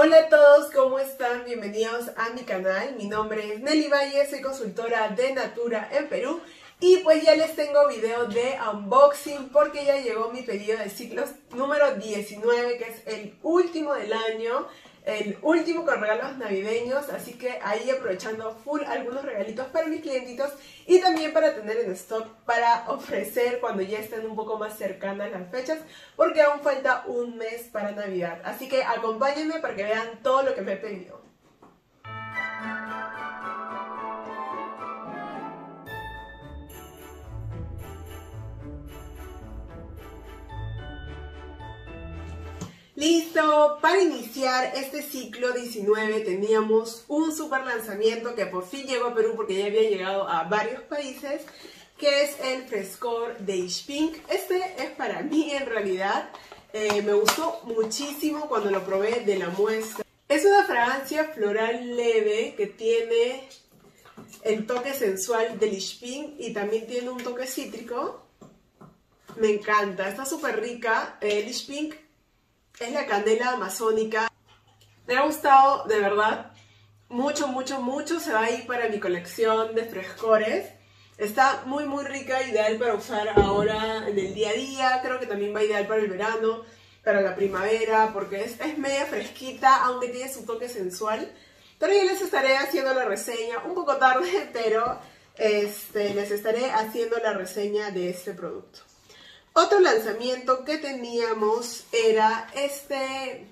Hola a todos, ¿cómo están? Bienvenidos a mi canal. Mi nombre es Nelly Valle, soy consultora de Natura en Perú y pues ya les tengo video de unboxing porque ya llegó mi pedido de ciclos número 19 que es el último del año el último con regalos navideños, así que ahí aprovechando full algunos regalitos para mis clientitos y también para tener en stock para ofrecer cuando ya estén un poco más cercanas las fechas, porque aún falta un mes para Navidad. Así que acompáñenme para que vean todo lo que me he pedido. Listo, para iniciar este ciclo 19 teníamos un super lanzamiento que por fin llegó a Perú porque ya había llegado a varios países, que es el Frescor de Pink. Este es para mí en realidad, eh, me gustó muchísimo cuando lo probé de la muestra. Es una fragancia floral leve que tiene el toque sensual del Pink y también tiene un toque cítrico. Me encanta, está súper rica. El Pink es la candela amazónica. Me ha gustado, de verdad, mucho, mucho, mucho. Se va a ir para mi colección de frescores. Está muy, muy rica, ideal para usar ahora en el día a día. Creo que también va ideal para el verano, para la primavera, porque es, es media fresquita, aunque tiene su toque sensual. Pero ya les estaré haciendo la reseña, un poco tarde, pero este, les estaré haciendo la reseña de este producto. Otro lanzamiento que teníamos era este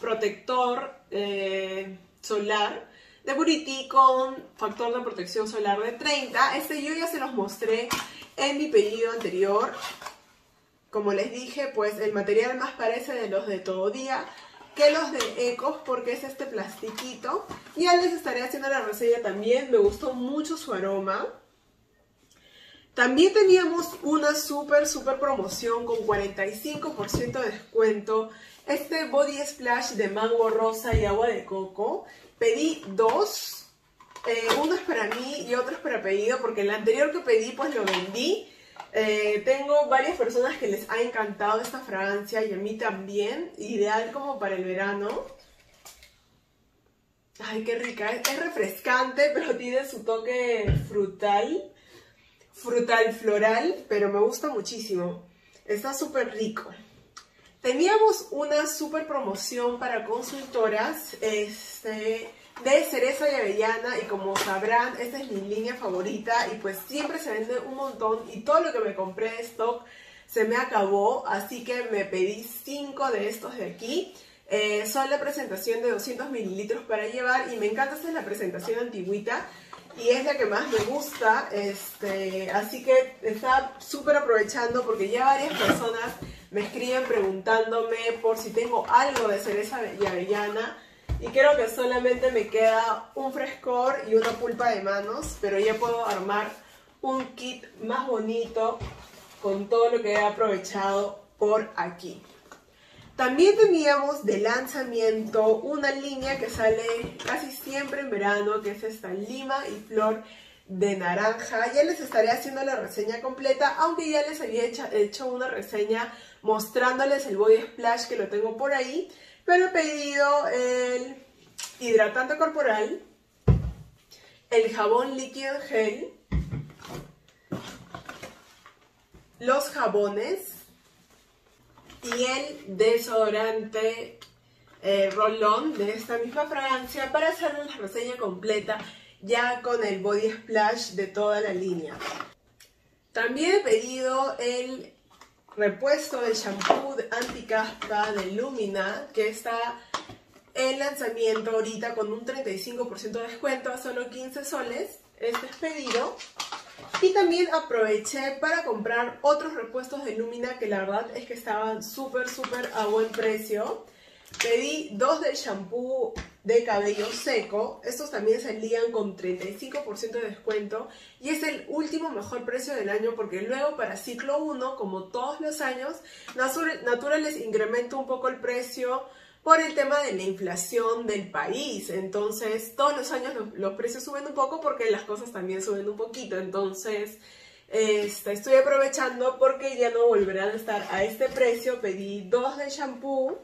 protector eh, solar de Buriti con factor de protección solar de 30. Este yo ya se los mostré en mi pedido anterior. Como les dije, pues el material más parece de los de todo día que los de Ecos porque es este plastiquito. Ya les estaré haciendo la reseña también, me gustó mucho su aroma. También teníamos una súper, súper promoción con 45% de descuento. Este Body Splash de mango rosa y agua de coco. Pedí dos. Eh, uno es para mí y otro es para pedido porque el anterior que pedí pues lo vendí. Eh, tengo varias personas que les ha encantado esta fragancia y a mí también. Ideal como para el verano. Ay, qué rica. Es refrescante, pero tiene su toque frutal frutal floral, pero me gusta muchísimo. Está súper rico. Teníamos una súper promoción para consultoras este, de cereza y avellana y como sabrán, esta es mi línea favorita y pues siempre se vende un montón y todo lo que me compré de stock se me acabó, así que me pedí 5 de estos de aquí. Eh, son la presentación de 200 mililitros para llevar y me encanta, es la presentación antiguita y es la que más me gusta, este, así que está súper aprovechando porque ya varias personas me escriben preguntándome por si tengo algo de cereza y avellana y creo que solamente me queda un frescor y una pulpa de manos, pero ya puedo armar un kit más bonito con todo lo que he aprovechado por aquí. También teníamos de lanzamiento una línea que sale casi siempre en verano, que es esta lima y flor de naranja. Ya les estaré haciendo la reseña completa, aunque ya les había hecho, una reseña mostrándoles el body splash que lo tengo por ahí. Pero he pedido el hidratante corporal, el jabón líquido gel, los jabones, y el desodorante eh, de esta misma fragancia para hacer la reseña completa ya con el body splash de toda la línea. También he pedido el repuesto de shampoo anticaspa de Lumina que está en lanzamiento ahorita con un 35% de descuento a solo 15 soles. Este es pedido. Y también aproveché para comprar otros repuestos de Lumina que la verdad es que estaban súper, súper a buen precio. Pedí dos de shampoo de cabello seco. Estos también salían con 35% de descuento. Y es el último mejor precio del año porque luego para ciclo 1, como todos los años, Natura les incrementa un poco el precio por el tema de la inflación del país. Entonces, todos los años los, precios suben un poco porque las cosas también suben un poquito. Entonces, este, estoy aprovechando porque ya no volverán a estar a este precio. Pedí dos de shampoo.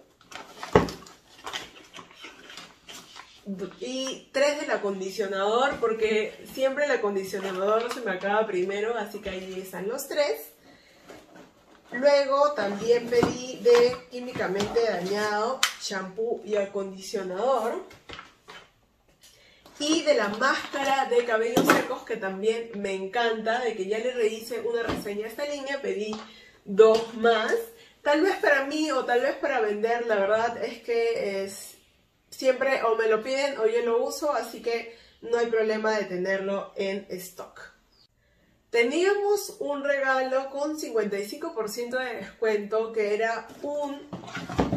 y tres del acondicionador porque siempre el acondicionador se me acaba primero, así que ahí están los tres. Luego también pedí de químicamente dañado shampoo y acondicionador. Y de la máscara de cabellos secos que también me encanta, de que ya le rehice una reseña a esta línea, pedí dos más. Tal vez para mí o tal vez para vender, la verdad es que es siempre o me lo piden o yo lo uso, así que no hay problema de tenerlo en stock. Teníamos un regalo con 55% de descuento que era un,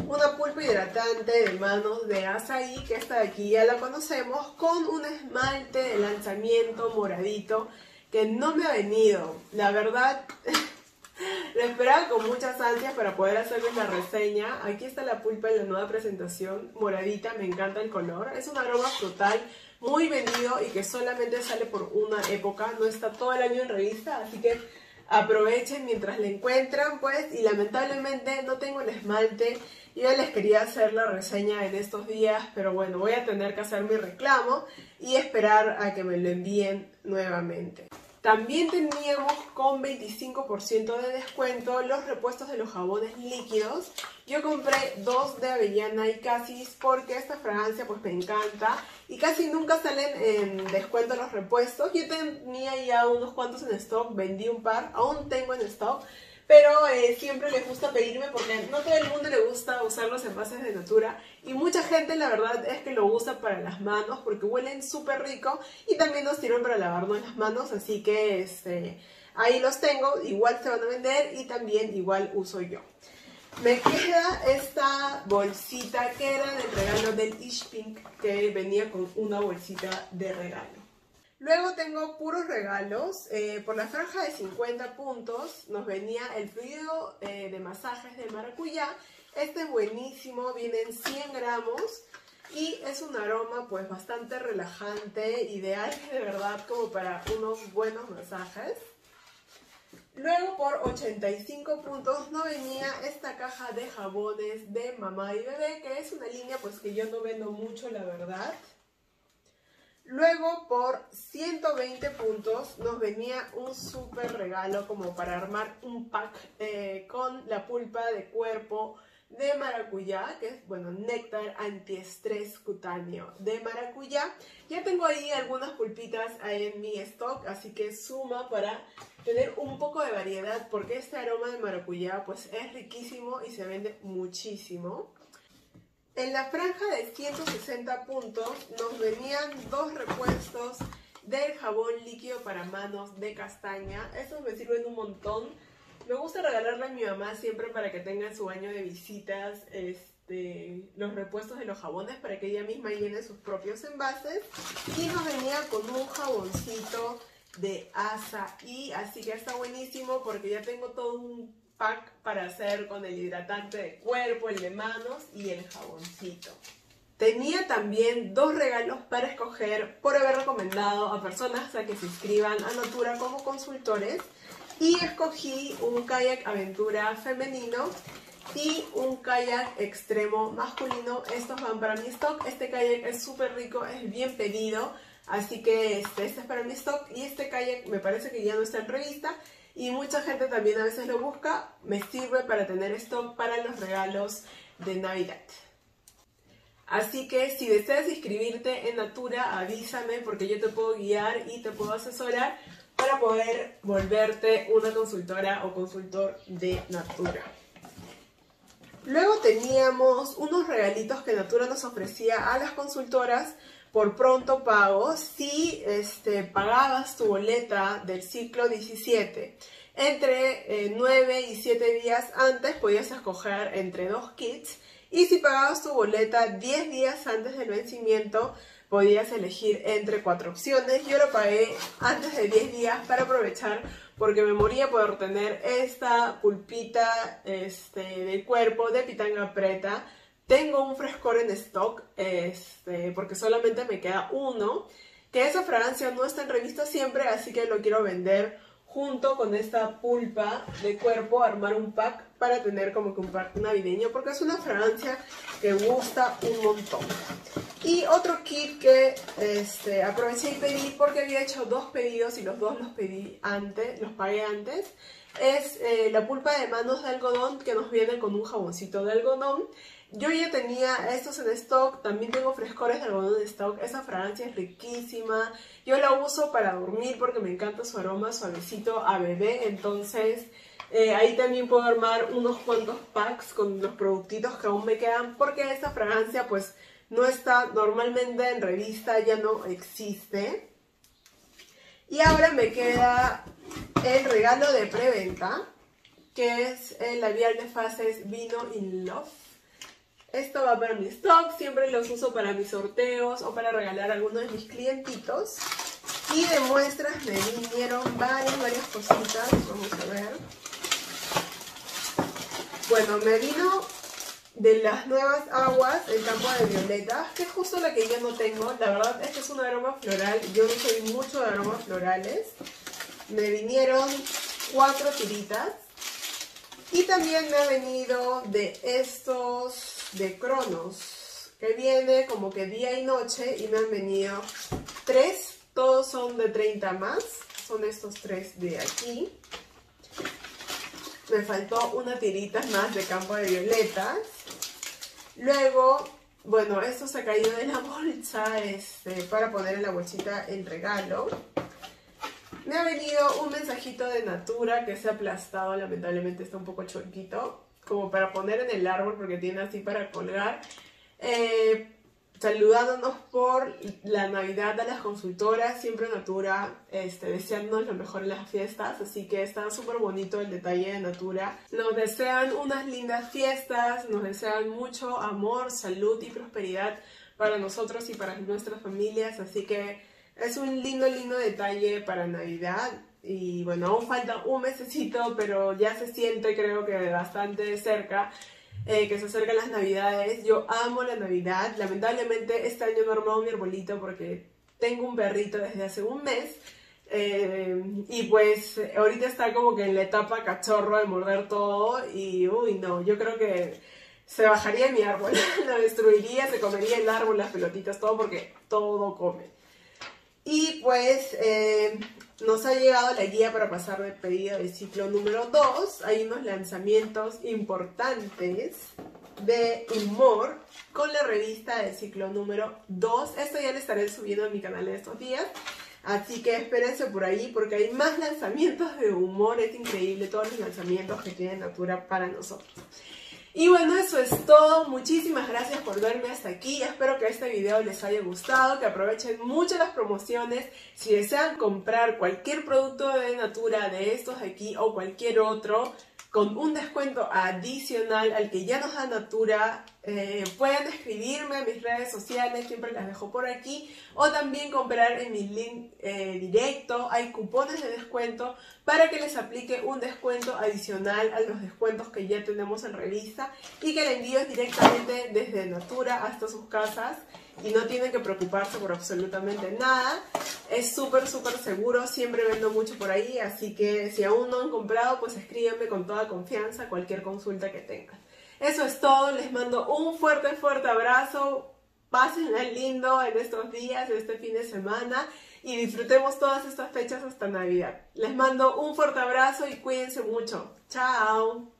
una pulpa hidratante de manos de Asahi, que esta de aquí ya la conocemos, con un esmalte de lanzamiento moradito que no me ha venido. La verdad, Lo esperaba con muchas ansias para poder hacerles la reseña. Aquí está la pulpa en la nueva presentación, moradita, me encanta el color. Es un aroma frutal muy vendido y que solamente sale por una época, no está todo el año en revista, así que aprovechen mientras la encuentran, pues, y lamentablemente no tengo el esmalte. Yo les quería hacer la reseña en estos días, pero bueno, voy a tener que hacer mi reclamo y esperar a que me lo envíen nuevamente. También teníamos con 25% de descuento los repuestos de los jabones líquidos. Yo compré dos de avellana y casis porque esta fragancia pues me encanta y casi nunca salen en descuento los repuestos. Yo tenía ya unos cuantos en stock, vendí un par, aún tengo en stock pero eh, siempre les gusta pedirme porque no todo el mundo le gusta usar los envases de Natura y mucha gente la verdad es que lo usa para las manos porque huelen súper rico y también nos sirven para lavarnos las manos, así que este, ahí los tengo, igual se van a vender y también igual uso yo. Me queda esta bolsita que era del regalo del Ishpink que venía con una bolsita de regalo. Luego tengo puros regalos. Eh, por la franja de 50 puntos nos venía el fluido eh, de masajes de maracuyá. Este es buenísimo, vienen 100 gramos y es un aroma pues bastante relajante, ideal de verdad como para unos buenos masajes. Luego por 85 puntos no venía esta caja de jabones de mamá y bebé, que es una línea pues que yo no vendo mucho la verdad. Luego por 120 puntos nos venía un súper regalo como para armar un pack eh, con la pulpa de cuerpo de maracuyá, que es, bueno, néctar antiestrés cutáneo de maracuyá. Ya tengo ahí algunas pulpitas en mi stock, así que suma para tener un poco de variedad, porque este aroma de maracuyá pues es riquísimo y se vende muchísimo. En la franja de 160 puntos nos venían dos repuestos del jabón líquido para manos de castaña. Estos me sirven un montón. Me gusta regalarle a mi mamá siempre para que tenga en su baño de visitas este, los repuestos de los jabones para que ella misma llene sus propios envases. Y nos venía con un jaboncito de asa y así que está buenísimo porque ya tengo todo un pack para hacer con el hidratante de cuerpo, el de manos y el jaboncito. Tenía también dos regalos para escoger por haber recomendado a personas a que se inscriban a Natura como consultores y escogí un kayak aventura femenino y un kayak extremo masculino. Estos van para mi stock. Este kayak es súper rico, es bien pedido, así que este, este es para mi stock y este kayak me parece que ya no está en revista y mucha gente también a veces lo busca, me sirve para tener esto para los regalos de Navidad. Así que si deseas inscribirte en Natura, avísame porque yo te puedo guiar y te puedo asesorar para poder volverte una consultora o consultor de Natura. Luego teníamos unos regalitos que Natura nos ofrecía a las consultoras por pronto pago si este, pagabas tu boleta del ciclo 17. Entre 9 eh, y 7 días antes podías escoger entre dos kits y si pagabas tu boleta 10 días antes del vencimiento podías elegir entre cuatro opciones. Yo lo pagué antes de 10 días para aprovechar porque me moría por tener esta pulpita este, cuerpo de pitanga preta tengo un frescor en stock, este, porque solamente me queda uno, que esa fragancia no está en revista siempre, así que lo quiero vender junto con esta pulpa de cuerpo armar un pack para tener como que un pack navideño porque es una fragancia que gusta un montón. Y otro kit que este, aproveché y pedí porque había hecho dos pedidos y los dos los pedí antes, los pagué antes. Es eh, la pulpa de manos de algodón que nos viene con un jaboncito de algodón yo ya tenía estos en stock, también tengo frescores de algodón en stock, esa fragancia es riquísima, yo la uso para dormir porque me encanta su aroma suavecito a bebé, entonces eh, ahí también puedo armar unos cuantos packs con los productitos que aún me quedan porque esta fragancia pues no está normalmente en revista, ya no existe. Y ahora me queda el regalo de preventa, que es el labial de fases Vino in Love. Esto va para mi stock, siempre los uso para mis sorteos o para regalar a algunos de mis clientitos. Y de muestras me vinieron varias, varias cositas. Vamos a ver. Bueno, me vino de las nuevas aguas el campo de violeta, que es justo la que yo no tengo. La verdad, este es un aroma floral. Yo no soy mucho de aromas florales. Me vinieron cuatro tiritas. Y también me ha venido de estos de Cronos, que viene como que día y noche y me han venido tres, todos son de 30 más, son estos tres de aquí. Me faltó una tirita más de campo de violetas. Luego, bueno, esto se caído de la bolsa este, para poner en la bolsita el regalo. Me ha venido un mensajito de Natura que se ha aplastado, lamentablemente está un poco chuequito como para poner en el árbol porque tiene así para colgar. Eh, saludándonos por la Navidad a las consultoras, siempre Natura, este, deseándonos lo mejor en las fiestas, así que está súper bonito el detalle de Natura. Nos desean unas lindas fiestas, nos desean mucho amor, salud y prosperidad para nosotros y para nuestras familias, así que es un lindo, lindo detalle para Navidad. Y bueno, aún falta un mesecito, pero ya se siente creo que bastante cerca. Eh, que se acercan las navidades. Yo amo la navidad. Lamentablemente este año no he armado mi arbolito porque tengo un perrito desde hace un mes. Eh, y pues ahorita está como que en la etapa cachorro de morder todo. Y uy, no, yo creo que se bajaría mi árbol, lo destruiría, se comería el árbol, las pelotitas, todo porque todo come. Y pues eh, nos ha llegado la guía para pasar de pedido del ciclo número 2. Hay unos lanzamientos importantes de humor con la revista del ciclo número 2. Esto ya le estaré subiendo a mi canal de estos días. Así que espérense por ahí porque hay más lanzamientos de humor. Es increíble todos los lanzamientos que tiene Natura para nosotros. Y bueno, eso es todo. Muchísimas gracias por verme hasta aquí. Espero que este video les haya gustado, que aprovechen mucho las promociones. Si desean comprar cualquier producto de Natura de estos aquí o cualquier otro, con un descuento adicional al que ya nos da Natura. Eh, pueden escribirme en mis redes sociales, siempre las dejo por aquí, o también comprar en mi link eh, directo. Hay cupones de descuento para que les aplique un descuento adicional a los descuentos que ya tenemos en revista y que el envío es directamente desde Natura hasta sus casas y no tienen que preocuparse por absolutamente nada. Es súper, súper seguro, siempre vendo mucho por ahí, así que si aún no han comprado, pues escríbanme con toda confianza cualquier consulta que tengan. Eso es todo, les mando un fuerte, fuerte abrazo, pásenla lindo en estos días, en este fin de semana y disfrutemos todas estas fechas hasta Navidad. Les mando un fuerte abrazo y cuídense mucho. Chao.